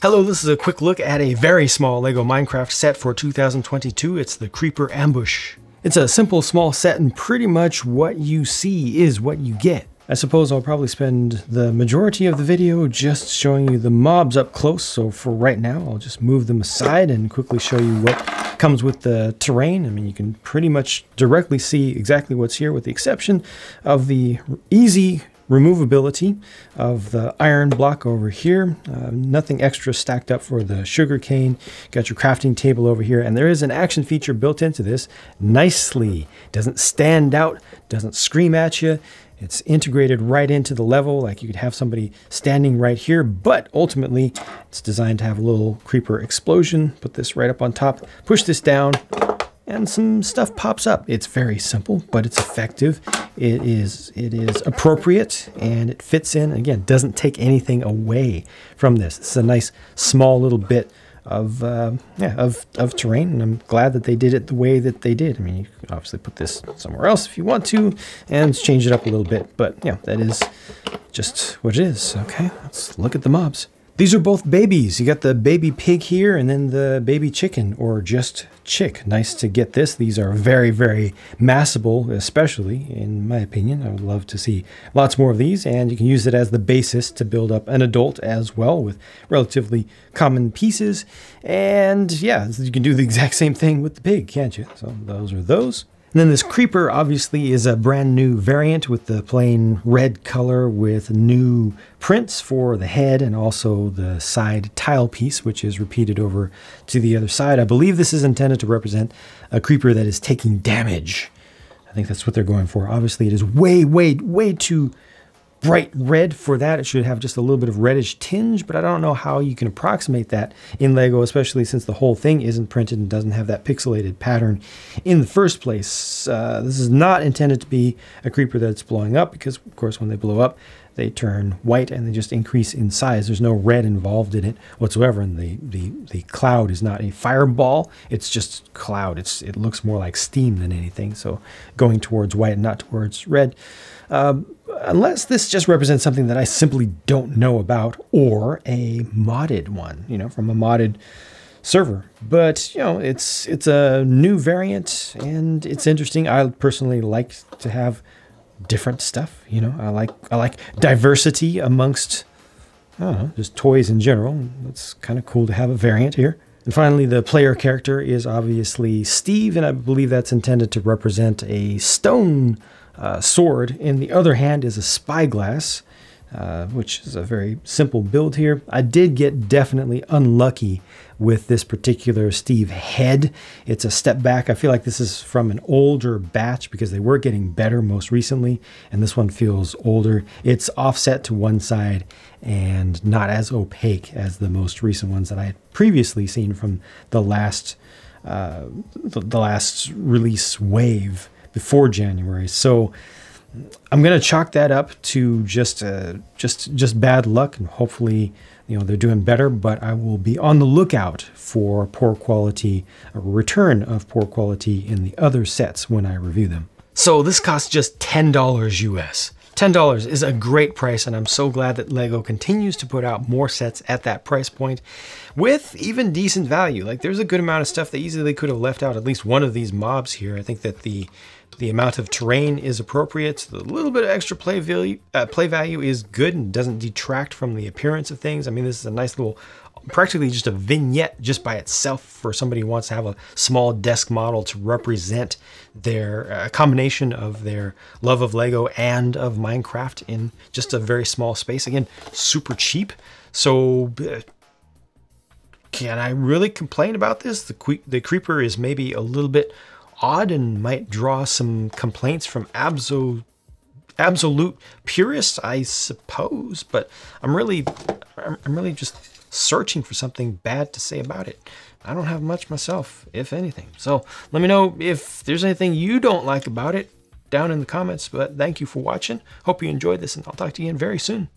Hello, this is a quick look at a very small LEGO Minecraft set for 2022. It's the Creeper Ambush. It's a simple small set and pretty much what you see is what you get. I suppose I'll probably spend the majority of the video just showing you the mobs up close, so for right now I'll just move them aside and quickly show you what comes with the terrain. I mean, you can pretty much directly see exactly what's here with the exception of the easy removability of the iron block over here. Uh, nothing extra stacked up for the sugar cane. Got your crafting table over here, and there is an action feature built into this nicely. Doesn't stand out, doesn't scream at you. It's integrated right into the level, like you could have somebody standing right here, but ultimately it's designed to have a little creeper explosion. Put this right up on top, push this down, and some stuff pops up. It's very simple, but it's effective. It is it is appropriate and it fits in. Again, doesn't take anything away from this. It's a nice small little bit of uh, yeah of of terrain, and I'm glad that they did it the way that they did. I mean, you can obviously put this somewhere else if you want to, and change it up a little bit. But yeah, that is just what it is. Okay, let's look at the mobs. These are both babies. You got the baby pig here and then the baby chicken or just chick. Nice to get this. These are very, very massable, especially in my opinion. I would love to see lots more of these and you can use it as the basis to build up an adult as well with relatively common pieces. And yeah, you can do the exact same thing with the pig, can't you? So those are those. And then this Creeper obviously is a brand new variant with the plain red color with new prints for the head and also the side tile piece, which is repeated over to the other side. I believe this is intended to represent a Creeper that is taking damage. I think that's what they're going for. Obviously, it is way, way, way too bright red for that. It should have just a little bit of reddish tinge, but I don't know how you can approximate that in LEGO, especially since the whole thing isn't printed and doesn't have that pixelated pattern in the first place. Uh, this is not intended to be a creeper that's blowing up because, of course, when they blow up, they turn white and they just increase in size. There's no red involved in it whatsoever, and the the, the cloud is not a fireball. It's just cloud. It's it looks more like steam than anything. So going towards white not towards red. Um, unless this just represents something that I simply don't know about or a modded one, you know, from a modded server. But, you know, it's it's a new variant and it's interesting. I personally like to have different stuff, you know. I like I like diversity amongst I don't know, just toys in general. It's kind of cool to have a variant here. And finally, the player character is obviously Steve, and I believe that's intended to represent a stone uh, sword. In the other hand is a spyglass, uh, which is a very simple build here. I did get definitely unlucky with this particular Steve head. It's a step back. I feel like this is from an older batch because they were getting better most recently, and this one feels older. It's offset to one side and not as opaque as the most recent ones that I had previously seen from the last uh, the, the last release wave before January. So I'm going to chalk that up to just uh, just just bad luck, and hopefully, you know, they're doing better. But I will be on the lookout for poor quality, a return of poor quality in the other sets when I review them. So this costs just ten dollars US. $10 is a great price, and I'm so glad that LEGO continues to put out more sets at that price point with even decent value. Like, there's a good amount of stuff they easily could have left out at least one of these mobs here. I think that the the amount of terrain is appropriate. The little bit of extra play value, uh, play value is good and doesn't detract from the appearance of things. I mean, this is a nice little practically just a vignette just by itself for somebody who wants to have a small desk model to represent their uh, combination of their love of Lego and of Minecraft in just a very small space. Again, super cheap. So uh, can I really complain about this? The, the creeper is maybe a little bit odd and might draw some complaints from abso absolute purists, I suppose. But I'm really, I'm really just searching for something bad to say about it. I don't have much myself, if anything. So let me know if there's anything you don't like about it down in the comments. But thank you for watching. Hope you enjoyed this, and I'll talk to you again very soon.